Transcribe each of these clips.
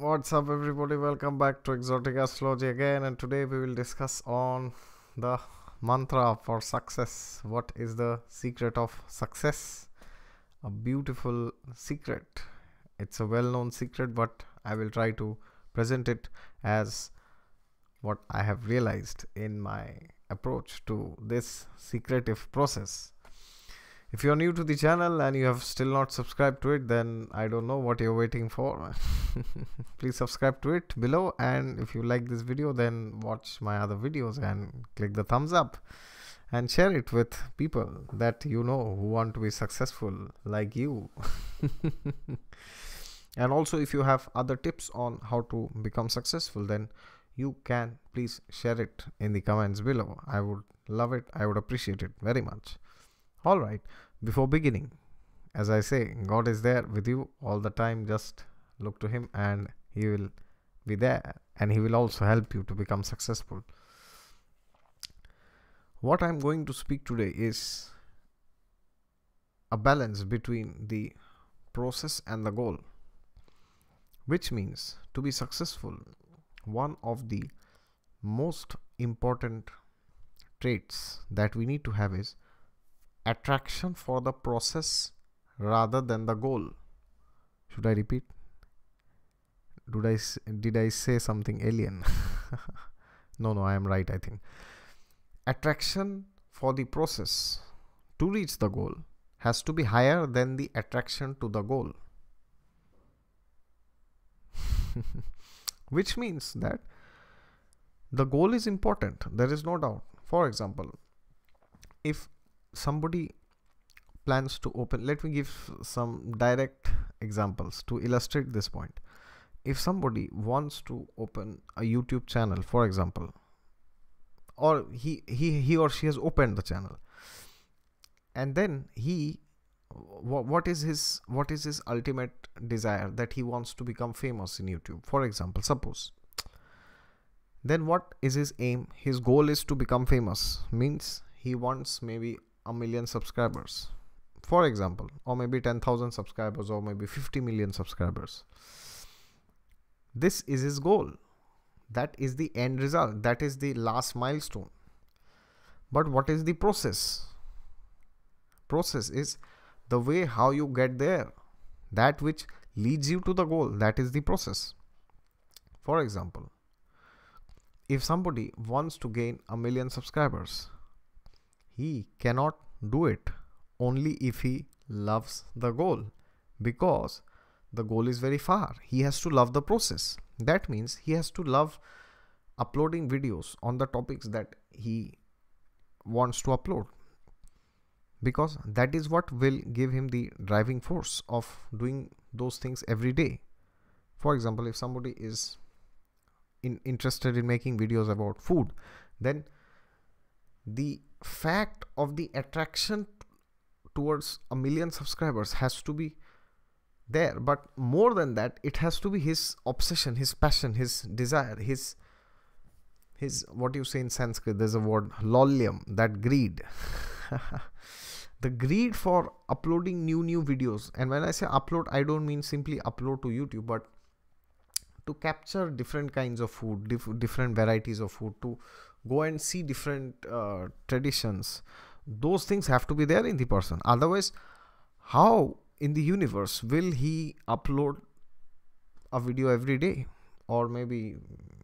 What's up everybody? Welcome back to Exotic Astrology again and today we will discuss on the mantra for success. What is the secret of success? A beautiful secret. It's a well-known secret but I will try to present it as what I have realized in my approach to this secretive process if you're new to the channel and you have still not subscribed to it then i don't know what you're waiting for. Please subscribe to it below. And if you like this video then watch my other videos and click the thumbs up and share it with people that you know who want to be successful like you. And also if you have other tips on how to become successful then you can please share it in the comments below. I would love it. I would appreciate it very much all right. Before beginning as i say god is there with you all the time. Just look to him and he will be there and he will also help you to become successful. What i'm going to speak today is a balance between the process and the goal which means to be successful one of the most important traits that we need to have is attraction for the process rather than the goal. Should i repeat? Did i did i say something alien? No no i am right i think. Attraction for the process to reach the goal has to be higher than the attraction to the goal. Which means that the goal is important there is no doubt. For example if somebody plans to open let me give some direct examples to illustrate this point. If somebody wants to open a youtube channel for example or he he he or she has opened the channel and then he what is his what is his ultimate desire that he wants to become famous in youtube? For example suppose then what is his aim? His goal is to become famous. Means he wants maybe a million subscribers. For example or maybe 10000 subscribers or maybe 50 million subscribers. This is his goal. That is the end result. That is the last milestone. But what is the process? Process is the way how you get there. That which leads you to the goal. That is the process. For example if somebody wants to gain a million subscribers he cannot do it only if he loves the goal because the goal is very far. He has to love the process. That means he has to love uploading videos on the topics that he wants to upload because that is what will give him the driving force of doing those things every day. For example if somebody is in, interested in making videos about food then the fact of the attraction towards a million subscribers has to be there but more than that it has to be his obsession his passion his desire his his what you say in sanskrit? There's a word lolyam that greed. The greed for uploading new new videos. And when i say upload i don't mean simply upload to youtube but to capture different kinds of food dif different varieties of food to go and see different uh, traditions. Those things have to be there in the person. Otherwise how in the universe will he upload a video every day? Or maybe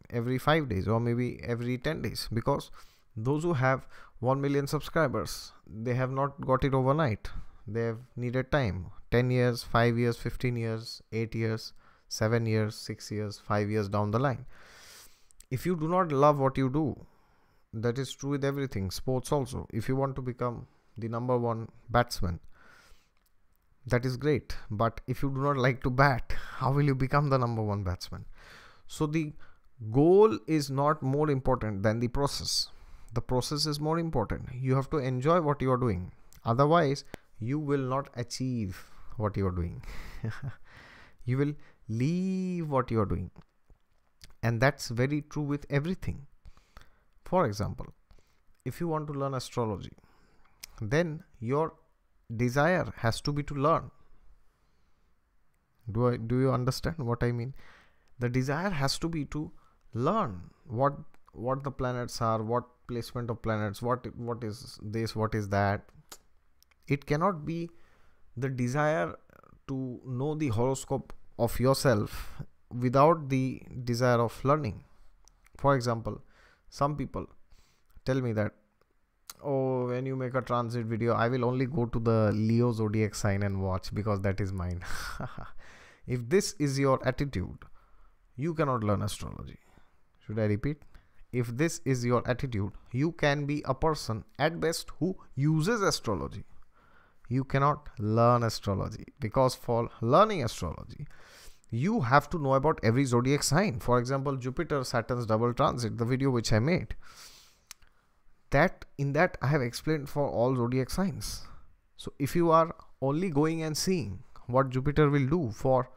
every 5 days or maybe every 10 days? Because those who have 1 million subscribers they have not got it overnight. They have needed time. 10 years 5 years 15 years 8 years 7 years 6 years 5 years down the line. If you do not love what you do that is true with everything sports also. If you want to become the number one batsman that is great. But if you do not like to bat how will you become the number one batsman? So the goal is not more important than the process. The process is more important. You have to enjoy what you are doing. Otherwise you will not achieve what you are doing. You will leave what you are doing and that's very true with everything for example, if you want to learn astrology, then your desire has to be to learn. Do I do you understand what I mean? the desire has to be to learn what what the planets are what placement of planets what what is this what is that it cannot be the desire to know the horoscope of yourself without the desire of learning. For example some people tell me that oh when you make a transit video i will only go to the leo zodiac sign and watch because that is mine. If this is your attitude you cannot learn astrology. Should i repeat? If this is your attitude you can be a person at best who uses astrology you cannot learn astrology because for learning astrology you have to know about every zodiac sign. For example jupiter saturn's double transit the video which i made. That in that i have explained for all zodiac signs. So if you are only going and seeing what jupiter will do for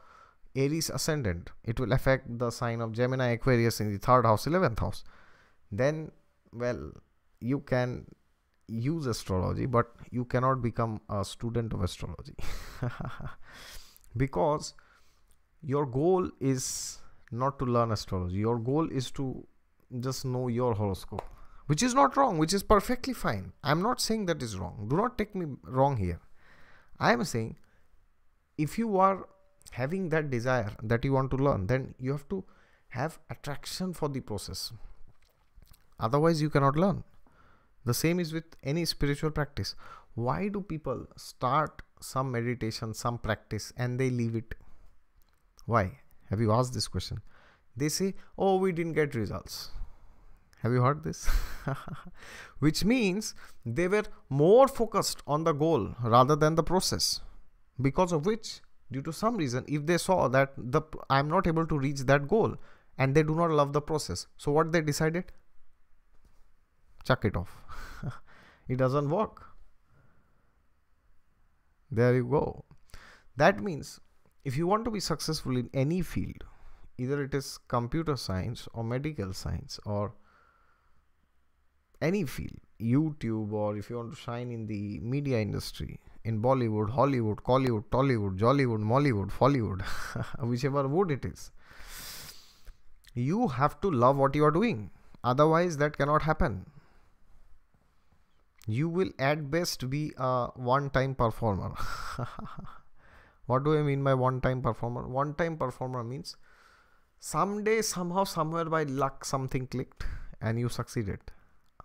aries ascendant it will affect the sign of gemini aquarius in the third house 11th house. Then well you can use astrology but you cannot become a student of astrology. Because your goal is not to learn astrology. Your goal is to just know your horoscope which is not wrong which is perfectly fine. I'm not saying that is wrong. Do not take me wrong here. I am saying if you are having that desire that you want to learn then you have to have attraction for the process. Otherwise you cannot learn the same is with any spiritual practice. Why do people start some meditation some practice and they leave it? Why? Have you asked this question? They say oh we didn't get results. Have you heard this? Which means they were more focused on the goal rather than the process. Because of which due to some reason if they saw that the i'm not able to reach that goal and they do not love the process so what they decided chuck it off. It doesn't work. There you go. That means if you want to be successful in any field either it is computer science or medical science or any field youtube or if you want to shine in the media industry in bollywood hollywood collywood tollywood jollywood mollywood follywood whichever wood it is you have to love what you are doing. Otherwise that cannot happen you will at best be a one time performer. What do i mean by one time performer? One time performer means someday somehow somewhere by luck something clicked and you succeeded.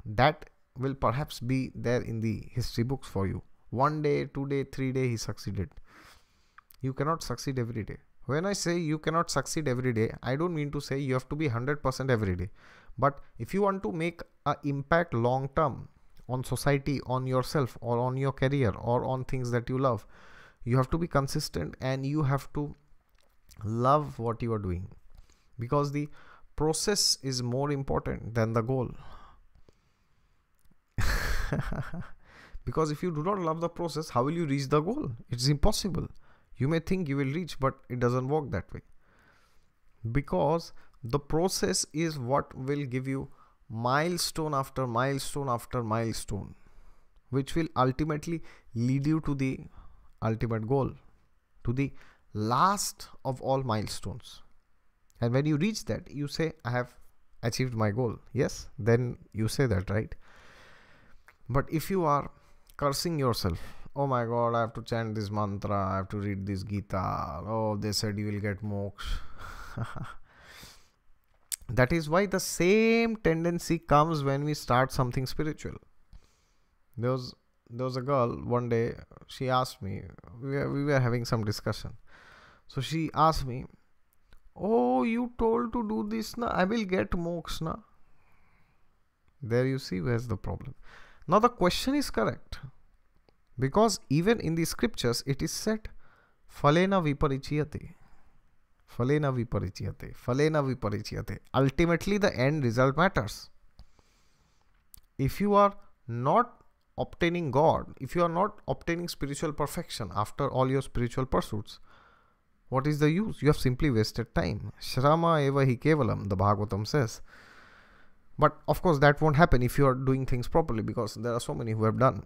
That will perhaps be there in the history books for you. One day two day three day he succeeded. You cannot succeed every day. When i say you cannot succeed every day i don't mean to say you have to be 100% every day. But if you want to make a impact long term on society on yourself or on your career or on things that you love. You have to be consistent and you have to love what you are doing. Because the process is more important than the goal. Because if you do not love the process how will you reach the goal? It's impossible. You may think you will reach but it doesn't work that way. Because the process is what will give you milestone after milestone after milestone which will ultimately lead you to the ultimate goal to the last of all milestones. And when you reach that you say i have achieved my goal. Yes then you say that right? But if you are cursing yourself oh my god i have to chant this mantra i have to read this gita oh they said you will get moksha that is why the same tendency comes when we start something spiritual. There was there was a girl one day she asked me we were, we were having some discussion. So she asked me oh you told to do this na? I will get moksha na? There you see where's the problem? Now the question is correct. Because even in the scriptures it is said falena viparichyate. Falena viparichyate. Falena viparichyate. Ultimately the end result matters. If you are not obtaining God, if you are not obtaining spiritual perfection after all your spiritual pursuits, what is the use? You have simply wasted time. Shrama eva hi kevalam, the Bhagavatam says but of course that won't happen if you are doing things properly because there are so many who have done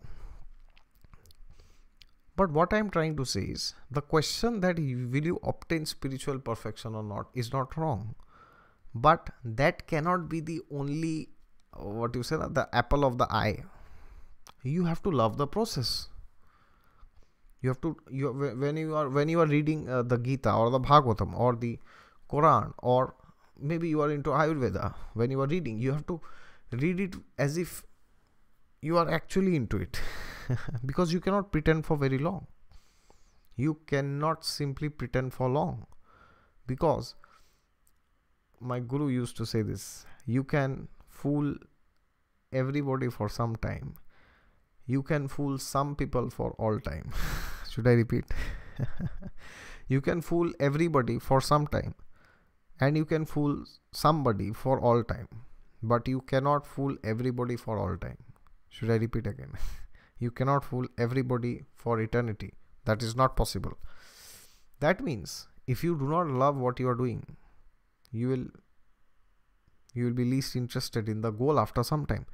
but what i'm trying to say is the question that will you obtain spiritual perfection or not is not wrong. But that cannot be the only what you say the apple of the eye. You have to love the process. You have to you when you are when you are reading uh, the gita or the bhagavatam or the quran or maybe you are into ayurveda when you are reading you have to read it as if you are actually into it. Because you cannot pretend for very long. You cannot simply pretend for long. Because my guru used to say this you can fool everybody for some time. You can fool some people for all time. Should i repeat? You can fool everybody for some time. And you can fool somebody for all time. But you cannot fool everybody for all time should i repeat again? You cannot fool everybody for eternity. That is not possible. That means if you do not love what you are doing you will you will be least interested in the goal after some time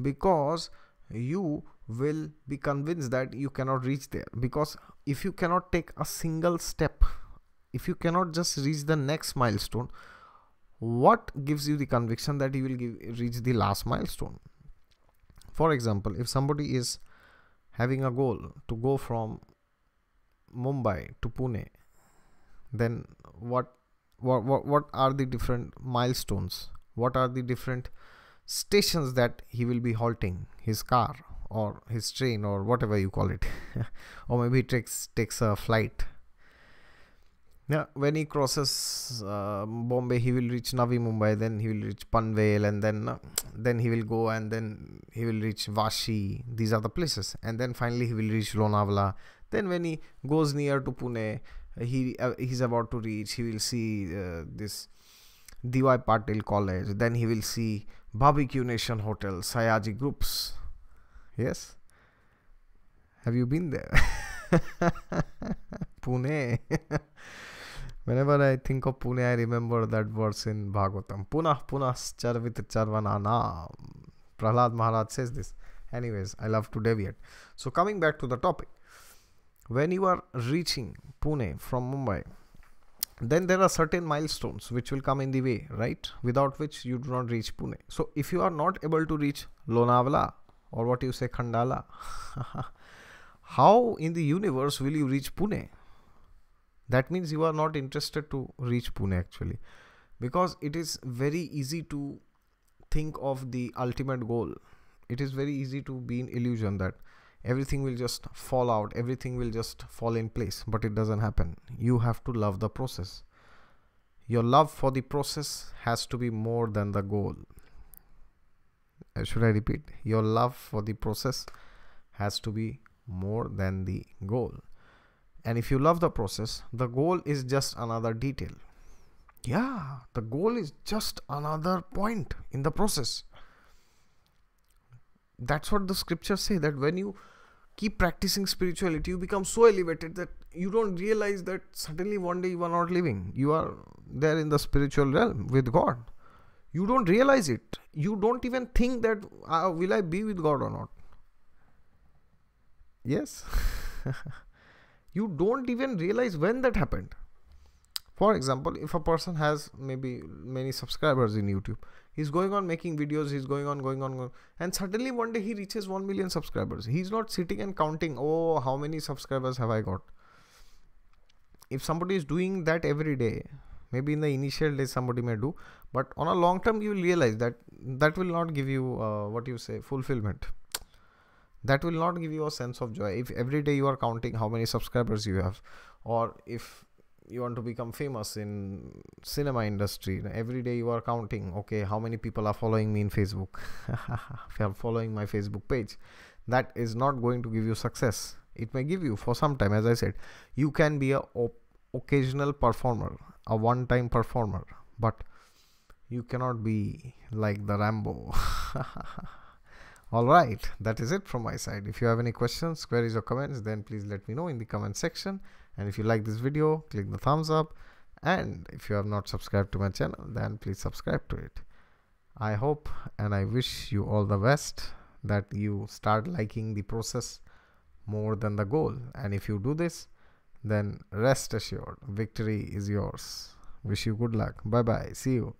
because you will be convinced that you cannot reach there. Because if you cannot take a single step if you cannot just reach the next milestone what gives you the conviction that you will give, reach the last milestone for example if somebody is having a goal to go from mumbai to pune then what what what, what are the different milestones? What are the different stations that he will be halting? His car or his train or whatever you call it. Or maybe he takes takes a flight yeah when he crosses uh, bombay he will reach navi mumbai then he will reach panvel and then uh, then he will go and then he will reach vashi these are the places and then finally he will reach lonavala then when he goes near to pune he uh, he's about to reach he will see uh, this DY Patil College. Then he will see Barbecue Nation Hotel, Sayaji Groups. Yes? Have you been there? Pune. Whenever I think of Pune, I remember that verse in Bhagavatam. Punah punah charvit charvanana. Prahlad Maharaj says this. Anyways, I love to deviate. So coming back to the topic. When you are reaching Pune from Mumbai, then there are certain milestones which will come in the way right without which you do not reach pune so if you are not able to reach lonavala or what you say khandala how in the universe will you reach pune that means you are not interested to reach pune actually. Because it is very easy to think of the ultimate goal. It is very easy to be in illusion that everything will just fall out everything will just fall in place but it doesn't happen. You have to love the process. Your love for the process has to be more than the goal. Uh, should i repeat? Your love for the process has to be more than the goal and if you love the process the goal is just another detail. Yeah the goal is just another point in the process. That's what the scriptures say that when you keep practicing spirituality you become so elevated that you don't realize that suddenly one day you are not living. You are there in the spiritual realm with god. You don't realize it. You don't even think that uh, will i be with god or not? Yes you don't even realize when that happened. For example if a person has maybe many subscribers in youtube he's going on making videos he's going on going on, going and suddenly one day he reaches 1 million subscribers. He's not sitting and counting oh how many subscribers have i got? If somebody is doing that every day maybe in the initial days somebody may do but on a long term you will realize that that will not give you uh, what you say fulfillment that will not give you a sense of joy. If every day you are counting how many subscribers you have or if you want to become famous in cinema industry every day you are counting okay how many people are following me in facebook? If you are following my facebook page that is not going to give you success. It may give you for some time as i said you can be a occasional performer a one time performer but you cannot be like the rambo all right that is it from my side if you have any questions queries or comments then please let me know in the comment section and if you like this video click the thumbs up and if you have not subscribed to my channel then please subscribe to it i hope and i wish you all the best that you start liking the process more than the goal. And if you do this, then rest assured, victory is yours. Wish you good luck. Bye bye. See you.